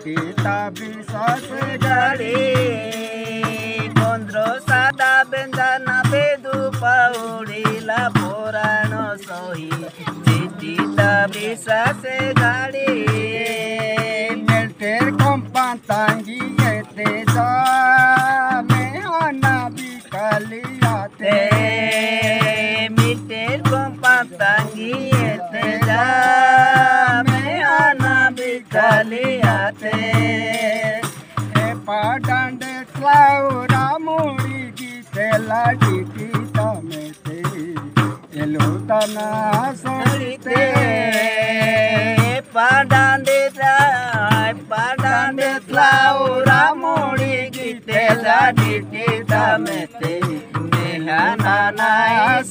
पिता विश्वास गरे कोन्द्रो सादा व्यञ्जना बेदु पौडीला पुराण सही चिटित विश्वास गरे मेल्टेर कम्पा ताङ्गी येते जा मेहना बिकलियाते मिटेर कम्पा ताङ्गी येते जा वाले आते पाडंड क्लाउरा मोड़ी गीते लाडी पीता में तेरी एलो तना सोते पाडंड पाडंड क्लाउरा लाडी पीता में तेरी नाना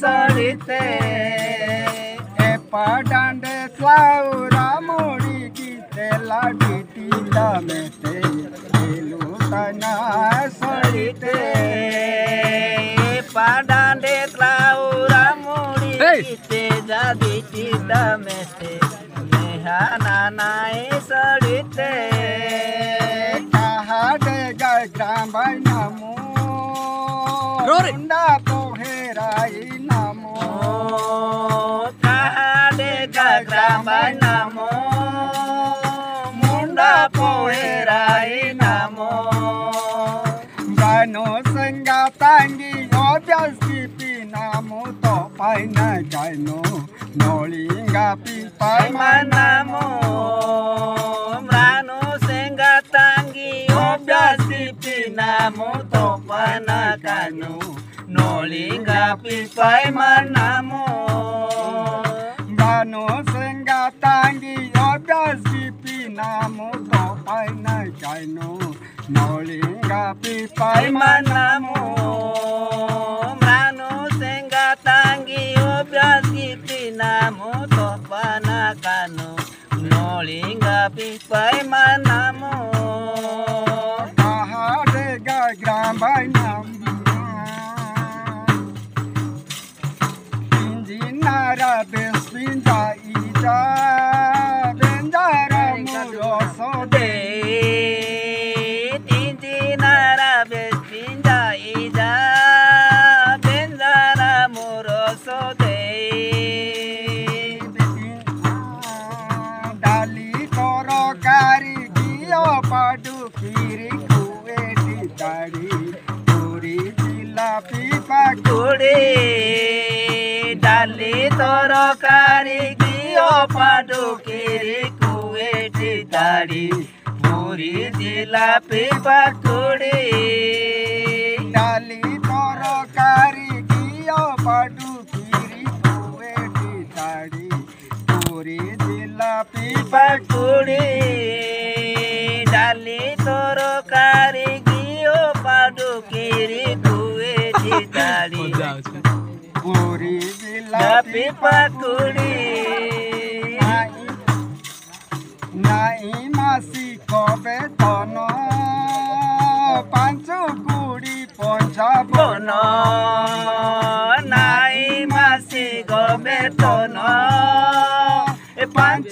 सड़ते पाडंड क्लाउ लाटीटा में ते खेलू तना सड़ीते पाडांडे त्राउरा मुड़ी ते जादी टीटा में ते नेहा नानाए सड़ीते कहाडे गए ग्राम भाई नमो। গানো সঙ্গা তাঙ্গি অভ্যাস পিপি নামো তো পাই না গাইনো নলিঙ্গা পিপাই পাইমা নামো mrano senga tangi obyasi pinamo topana kanu nolinga pipai manamo গানো সঙ্গা তাঙ্গি অভ্যাস পিপি নামো তো পাই না gynae Nolinga kapipay man namo Mano sengga tanggi obras ipinamo Topanakano Muling kapipay man namo Injinara bespinda ijay পাডুকিরি কুয়েটি দাড়ি পুরি জিলাপি পাকুড়ি। ডালি তরকারি গিয়ে পাডুকিরি কুয়েটি দাড়ি পুরি জিলাপি পাকুড়ি। ডালি তরকারি গিয়ে পাডুকিরি কুয়েটি দাড়ি পুরি জিলাপি পাকুড়ি। ডালি তরকারি গিয়ে পাডু কিরি কুয়েটি দাড়ি পুরি লাপি জিলাপি পাকুড়ি নাই মাসি কবে তন? পাঁচ কুড়ি পঞ্চাবন। নাই মাসি গবে তন? পাঁচ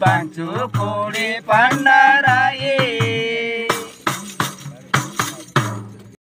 पान्छु पुडी